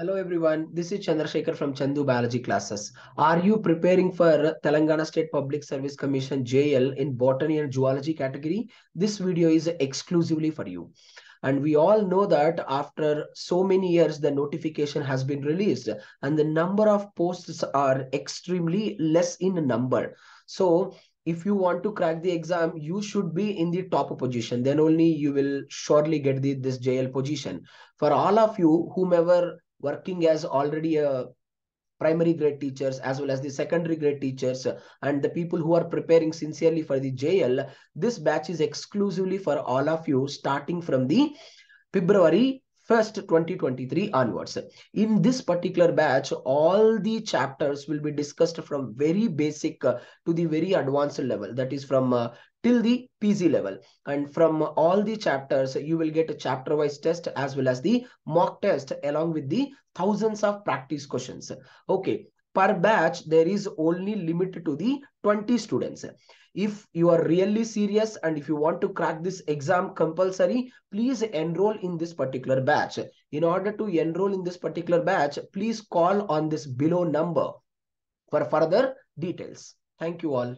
Hello everyone, this is Chandrasekhar from Chandu Biology classes. Are you preparing for Telangana State Public Service Commission JL in Botany and Zoology category? This video is exclusively for you. And we all know that after so many years, the notification has been released and the number of posts are extremely less in number. So if you want to crack the exam, you should be in the top position. Then only you will surely get the, this JL position. For all of you, whomever working as already a primary grade teachers as well as the secondary grade teachers and the people who are preparing sincerely for the JL, this batch is exclusively for all of you starting from the February 1st 2023 onwards in this particular batch all the chapters will be discussed from very basic uh, to the very advanced level that is from uh, till the PG level. And from all the chapters, you will get a chapter wise test as well as the mock test along with the thousands of practice questions. Okay, per batch, there is only limited to the 20 students. If you are really serious and if you want to crack this exam compulsory, please enroll in this particular batch. In order to enroll in this particular batch, please call on this below number for further details. Thank you all.